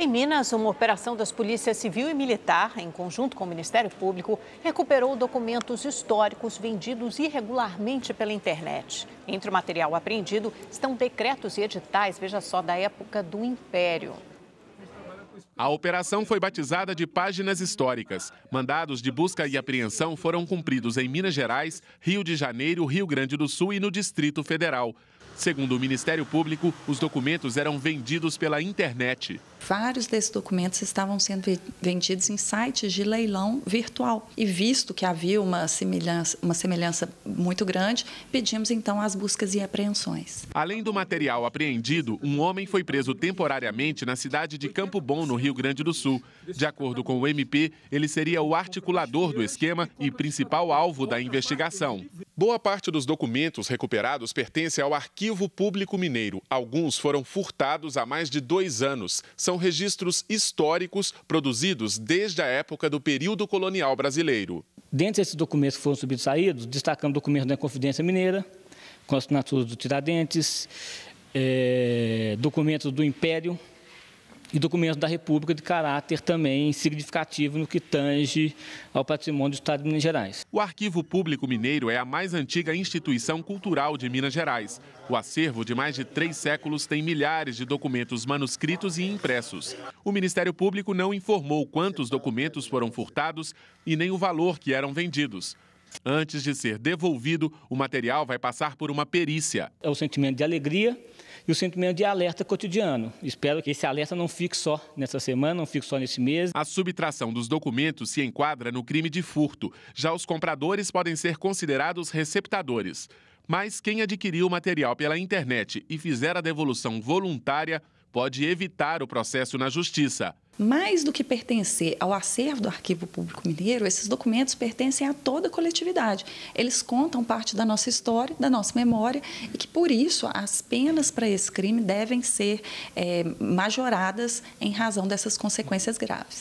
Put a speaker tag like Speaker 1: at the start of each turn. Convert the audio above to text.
Speaker 1: Em Minas, uma operação das polícias civil e militar, em conjunto com o Ministério Público, recuperou documentos históricos vendidos irregularmente pela internet. Entre o material apreendido estão decretos e editais, veja só, da época do Império.
Speaker 2: A operação foi batizada de Páginas Históricas. Mandados de busca e apreensão foram cumpridos em Minas Gerais, Rio de Janeiro, Rio Grande do Sul e no Distrito Federal. Segundo o Ministério Público, os documentos eram vendidos pela internet.
Speaker 3: Vários desses documentos estavam sendo vendidos em sites de leilão virtual. E visto que havia uma semelhança, uma semelhança muito grande, pedimos então as buscas e apreensões.
Speaker 2: Além do material apreendido, um homem foi preso temporariamente na cidade de Campo Bom, no Rio Grande do Sul. De acordo com o MP, ele seria o articulador do esquema e principal alvo da investigação. Boa parte dos documentos recuperados pertence ao Arquivo Público Mineiro. Alguns foram furtados há mais de dois anos são registros históricos produzidos desde a época do período colonial brasileiro.
Speaker 4: Dentre esses documentos que foram subsaídos, destacamos documentos da Confidência Mineira, com assinaturas do Tiradentes, é, documentos do Império, e documentos da República de caráter também significativo no que tange ao patrimônio do Estado de Minas Gerais.
Speaker 2: O Arquivo Público Mineiro é a mais antiga instituição cultural de Minas Gerais. O acervo de mais de três séculos tem milhares de documentos manuscritos e impressos. O Ministério Público não informou quantos documentos foram furtados e nem o valor que eram vendidos. Antes de ser devolvido, o material vai passar por uma perícia.
Speaker 4: É o sentimento de alegria e o sentimento de alerta cotidiano. Espero que esse alerta não fique só nessa semana, não fique só nesse mês.
Speaker 2: A subtração dos documentos se enquadra no crime de furto. Já os compradores podem ser considerados receptadores. Mas quem adquiriu o material pela internet e fizer a devolução voluntária pode evitar o processo na justiça.
Speaker 3: Mais do que pertencer ao acervo do Arquivo Público Mineiro, esses documentos pertencem a toda a coletividade. Eles contam parte da nossa história, da nossa memória, e que, por isso, as penas para esse crime devem ser é, majoradas em razão dessas consequências graves.